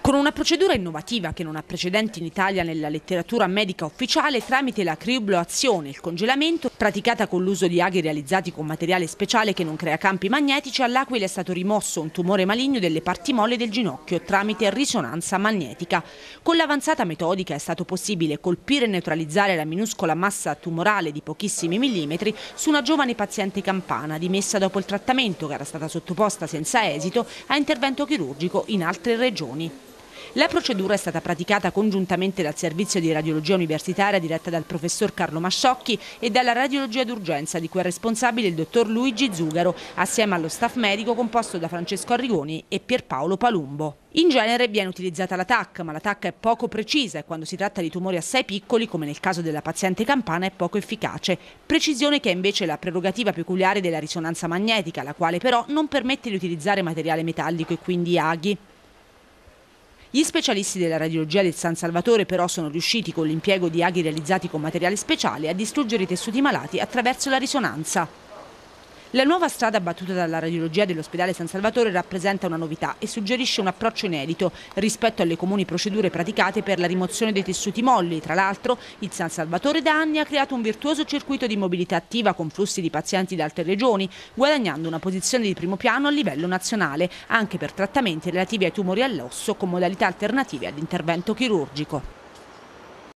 Con una procedura innovativa che non ha precedenti in Italia nella letteratura medica ufficiale, tramite la criobloazione, il congelamento, praticata con l'uso di aghi realizzati con materiale speciale che non crea campi magnetici, all'Aquila è stato rimosso un tumore maligno delle parti molle del ginocchio tramite risonanza magnetica. Con l'avanzata metodica è stato possibile colpire e neutralizzare la minuscola massa tumorale di pochissimi millimetri su una giovane paziente campana dimessa dopo il trattamento che era stata sottoposta senza esito a intervento chirurgico in altre regioni. La procedura è stata praticata congiuntamente dal servizio di radiologia universitaria diretta dal professor Carlo Masciocchi e dalla radiologia d'urgenza di cui è responsabile il dottor Luigi Zugaro, assieme allo staff medico composto da Francesco Arrigoni e Pierpaolo Palumbo. In genere viene utilizzata la TAC, ma la TAC è poco precisa e quando si tratta di tumori assai piccoli, come nel caso della paziente campana, è poco efficace. Precisione che è invece la prerogativa peculiare della risonanza magnetica, la quale però non permette di utilizzare materiale metallico e quindi aghi. Gli specialisti della radiologia del San Salvatore però sono riusciti con l'impiego di aghi realizzati con materiale speciale a distruggere i tessuti malati attraverso la risonanza. La nuova strada battuta dalla radiologia dell'ospedale San Salvatore rappresenta una novità e suggerisce un approccio inedito rispetto alle comuni procedure praticate per la rimozione dei tessuti molli. Tra l'altro, il San Salvatore da anni ha creato un virtuoso circuito di mobilità attiva con flussi di pazienti da altre regioni, guadagnando una posizione di primo piano a livello nazionale, anche per trattamenti relativi ai tumori all'osso con modalità alternative all'intervento chirurgico.